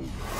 Ooh.